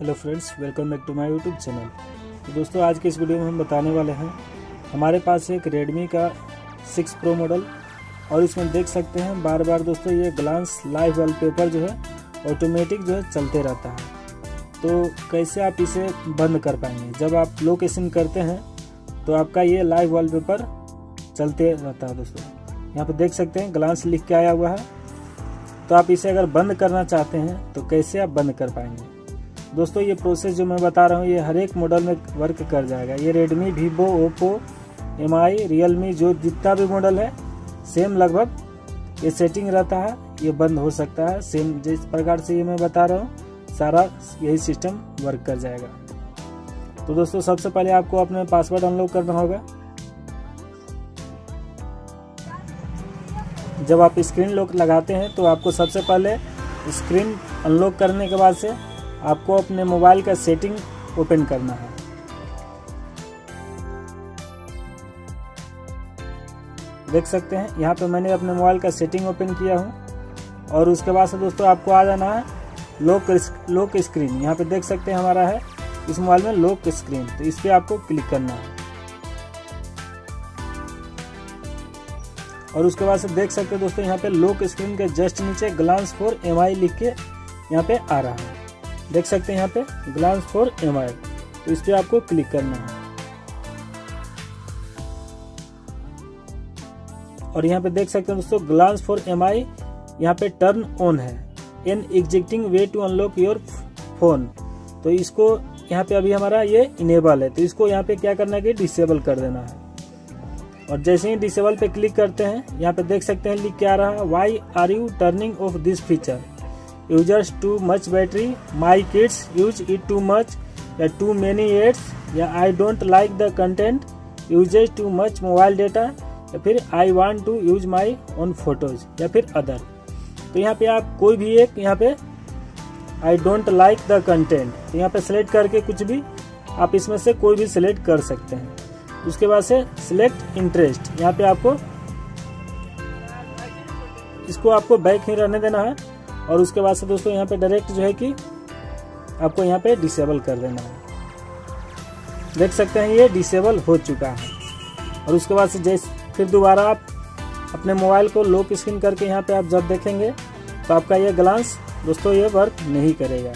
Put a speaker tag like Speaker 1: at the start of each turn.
Speaker 1: Hello friends, welcome back to my YouTube channel. तो दोस्तों, आज के इस वीडियो में हम बताने वाले हैं, हमारे पास एक रेडमी का सिक्स प्रो मॉडल और इसमें देख सकते हैं बार बार दोस्तों ये ग्लांस लाइव वॉलपेपर जो है ऑटोमेटिक जो है चलते रहता है। तो कैसे आप इसे बंद कर पाएँगे? जब आप लोकेशन करते हैं तो आपका ये लाइव वॉलपेपर चलते रहता है दोस्तों। यहाँ पर देख सकते हैं ग्लांस लिख के आया हुआ है। तो आप इसे अगर बंद करना चाहते हैं तो कैसे आप बंद कर पाएँगे? दोस्तों, ये प्रोसेस जो मैं बता रहा हूँ, ये हर एक मॉडल में वर्क कर जाएगा। ये Redmi Vivo Oppo M I जो जितना भी मॉडल है सेम लगभग ये सेटिंग रहता है, ये बंद हो सकता है। सेम जिस प्रकार से ये मैं बता रहा हूँ, सारा यही सिस्टम वर्क कर जाएगा। तो दोस्तों, सबसे पहले आपको अपने पासवर्ड अनलॉक करना होगा। जब आप स्क्रीन लॉक लगाते हैं तो आपको सबसे पहले स्क्रीन अनलॉक करने के बाद से आपको अपने मोबाइल का सेटिंग ओपन करना है। देख सकते हैं, यहाँ पे मैंने अपने मोबाइल का सेटिंग ओपन किया हूँ। और उसके बाद से दोस्तों, आपको आ जाना है लॉक लॉक स्क्रीन। यहाँ पे देख सकते हैं हमारा है, इस मोबाइल में लॉक स्क्रीन। तो इस पर आपको क्लिक करना है। और उसके बाद से देख सकते हैं दोस्तों, यहाँ पे लॉक स्क्रीन के जस्ट नीचे ग्लांस फॉर एम लिख के यहाँ पे आ रहा है। देख सकते हैं यहाँ पे ग्लांस फॉर एमआई तो इस पर आपको क्लिक करना है। और यहाँ पे देख सकते हैं दोस्तों ग्लांस फॉर एम आई यहाँ पे टर्न ऑन है। An exciting way to unlock your phone तो इसको यहाँ पे अभी हमारा ये इनेबल है। तो इसको यहाँ पे क्या करना है कि डिसेबल कर देना है। और जैसे ही डिसेबल पे क्लिक करते हैं, यहाँ पे देख सकते हैं लिख क्या रहा why are you turning off this feature users too much battery my kids use it too much या टू मेनी एड्स या I don't like the content uses too much mobile data या फिर I want to use my own photos या फिर other तो यहाँ पे आप कोई भी एक यहाँ पे I don't like the content तो यहाँ पे सिलेक्ट करके कुछ भी आप इसमें से कोई भी सिलेक्ट कर सकते हैं। उसके बाद से सिलेक्ट इंटरेस्ट यहाँ पे आपको इसको आपको बैक ही रहने देना है। और उसके बाद से दोस्तों यहाँ पे डायरेक्ट जो है कि आपको यहाँ पे डिसेबल कर देना है। देख सकते हैं ये डिसेबल हो चुका है। और उसके बाद से जैसे, फिर दोबारा आप अपने मोबाइल को लोक स्क्रीन करके यहाँ पे आप जब देखेंगे तो आपका ये ग्लांस दोस्तों ये वर्क नहीं करेगा।